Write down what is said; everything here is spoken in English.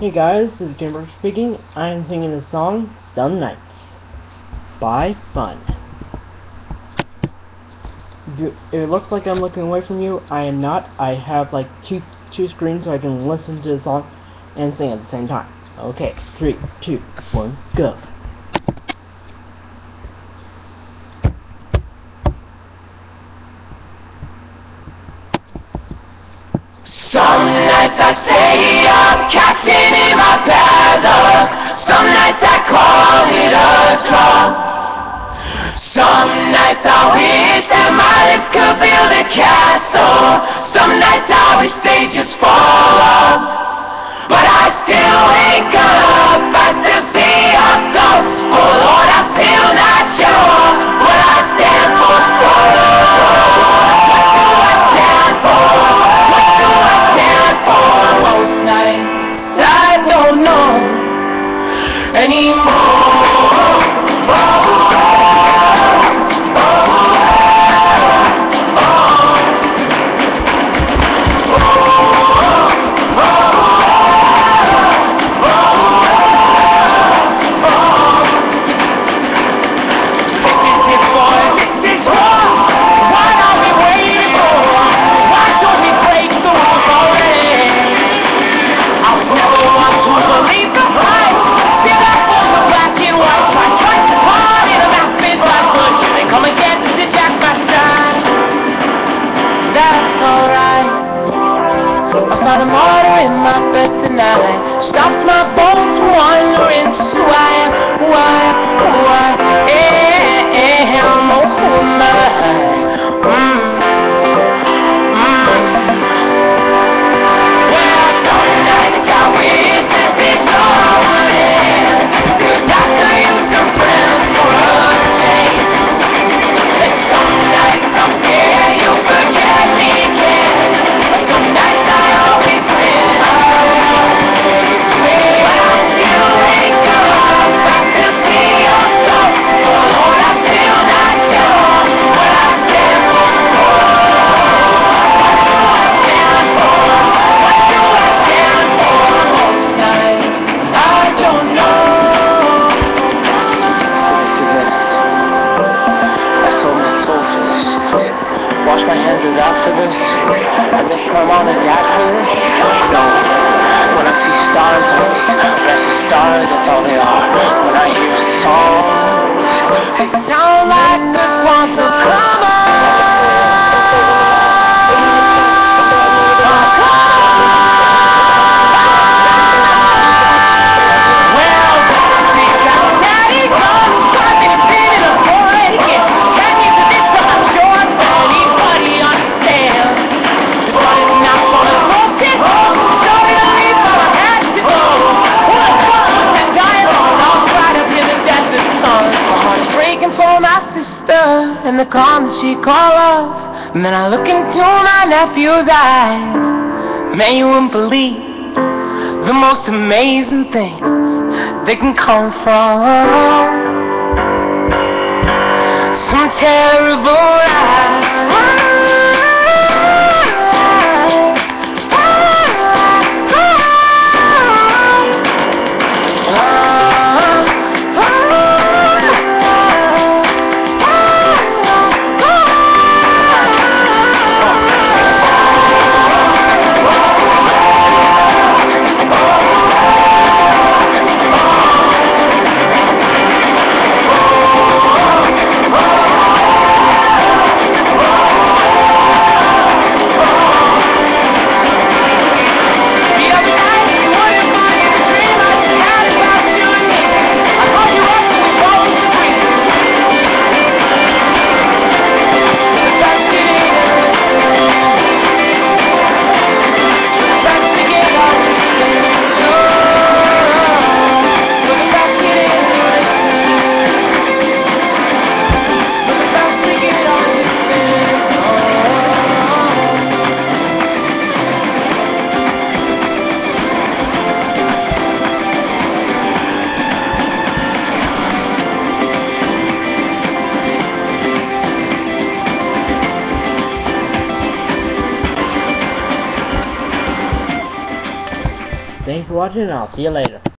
Hey guys, this is Jimber speaking. I am singing the song Some Nights by Fun. It looks like I'm looking away from you, I am not. I have like two two screens so I can listen to the song and sing at the same time. Okay, three, two, one, go. Some nights I stay casting in my paddle. Some nights I call it a draw. Some nights I in my bed tonight. Stops my bones wondering why, why, why. Am oh this. I miss my mom and dad for this. When I see stars, I see, stars, that's all they are. When I hear songs, They sound like the swamp of and the calm that she called off. And then I look into my nephew's eyes. Man, you wouldn't believe the most amazing things they can come from some terrible lies. Watching, and I'll see you later.